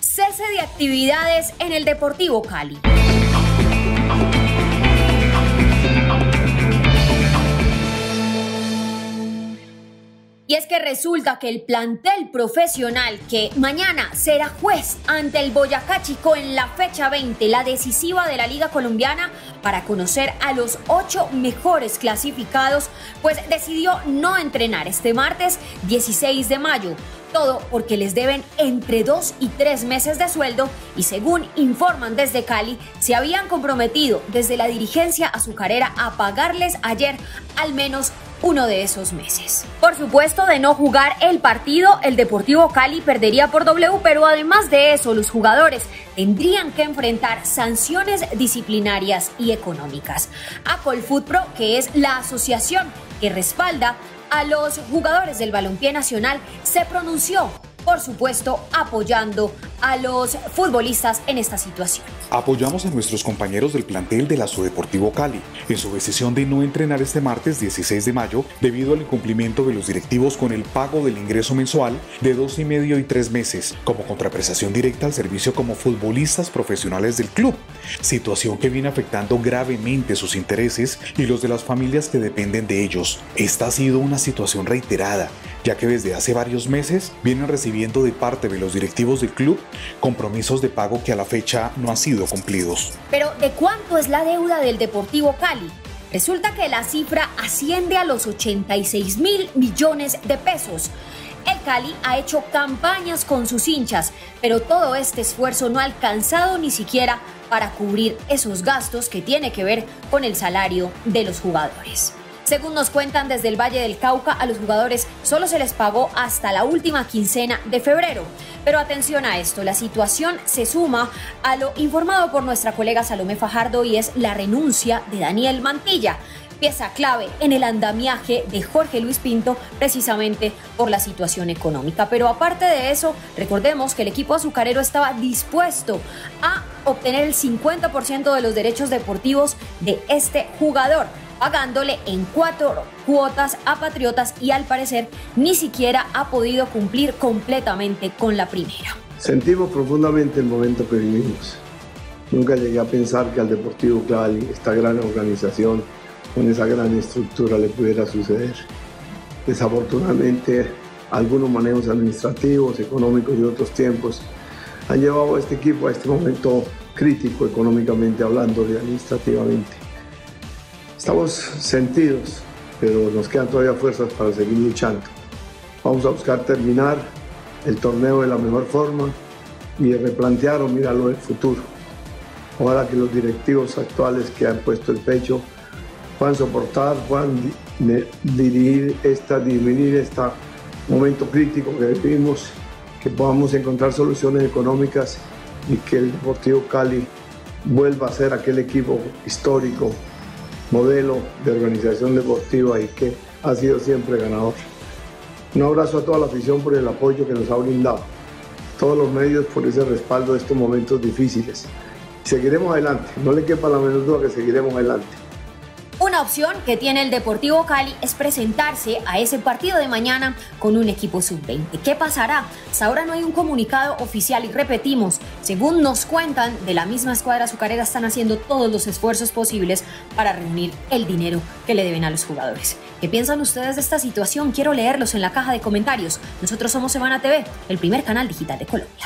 Cese de actividades en el Deportivo Cali. Y es que resulta que el plantel profesional que mañana será juez ante el Boyacá Chico en la fecha 20, la decisiva de la Liga Colombiana, para conocer a los ocho mejores clasificados, pues decidió no entrenar este martes 16 de mayo. Todo porque les deben entre dos y tres meses de sueldo y según informan desde Cali, se habían comprometido desde la dirigencia azucarera a pagarles ayer al menos uno de esos meses. Por supuesto, de no jugar el partido, el Deportivo Cali perdería por W, pero además de eso, los jugadores tendrían que enfrentar sanciones disciplinarias y económicas. A Colfoot Pro, que es la asociación que respalda a los jugadores del balompié nacional, se pronunció por supuesto, apoyando a los futbolistas en esta situación. Apoyamos a nuestros compañeros del plantel de la Deportivo Cali en su decisión de no entrenar este martes 16 de mayo debido al incumplimiento de los directivos con el pago del ingreso mensual de dos y medio y tres meses como contraprestación directa al servicio como futbolistas profesionales del club, situación que viene afectando gravemente sus intereses y los de las familias que dependen de ellos. Esta ha sido una situación reiterada ya que desde hace varios meses vienen recibiendo de parte de los directivos del club compromisos de pago que a la fecha no han sido cumplidos. Pero ¿de cuánto es la deuda del Deportivo Cali? Resulta que la cifra asciende a los 86 mil millones de pesos. El Cali ha hecho campañas con sus hinchas, pero todo este esfuerzo no ha alcanzado ni siquiera para cubrir esos gastos que tiene que ver con el salario de los jugadores. Según nos cuentan desde el Valle del Cauca, a los jugadores solo se les pagó hasta la última quincena de febrero. Pero atención a esto, la situación se suma a lo informado por nuestra colega Salomé Fajardo y es la renuncia de Daniel Mantilla pieza clave en el andamiaje de Jorge Luis Pinto precisamente por la situación económica. Pero aparte de eso, recordemos que el equipo azucarero estaba dispuesto a obtener el 50% de los derechos deportivos de este jugador pagándole en cuatro cuotas a Patriotas y al parecer ni siquiera ha podido cumplir completamente con la primera. Sentimos profundamente el momento que vivimos. Nunca llegué a pensar que al Deportivo Cali, esta gran organización, con esa gran estructura, le pudiera suceder. Desafortunadamente, algunos manejos administrativos, económicos y otros tiempos han llevado a este equipo a este momento crítico económicamente hablando y administrativamente. Estamos sentidos, pero nos quedan todavía fuerzas para seguir luchando. Vamos a buscar terminar el torneo de la mejor forma y replantear o mirarlo del futuro. Ojalá que los directivos actuales que han puesto el pecho puedan soportar, puedan dirigir esta, disminuir este momento crítico que vivimos, que podamos encontrar soluciones económicas y que el Deportivo Cali vuelva a ser aquel equipo histórico modelo de organización deportiva y que ha sido siempre ganador. Un abrazo a toda la afición por el apoyo que nos ha brindado, todos los medios por ese respaldo de estos momentos difíciles. Seguiremos adelante, no le quepa la menor duda que seguiremos adelante. Una opción que tiene el Deportivo Cali es presentarse a ese partido de mañana con un equipo sub-20. ¿Qué pasará? Hasta ahora no hay un comunicado oficial y repetimos, según nos cuentan, de la misma escuadra azucarera están haciendo todos los esfuerzos posibles para reunir el dinero que le deben a los jugadores. ¿Qué piensan ustedes de esta situación? Quiero leerlos en la caja de comentarios. Nosotros somos Semana TV, el primer canal digital de Colombia.